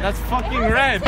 That's fucking red.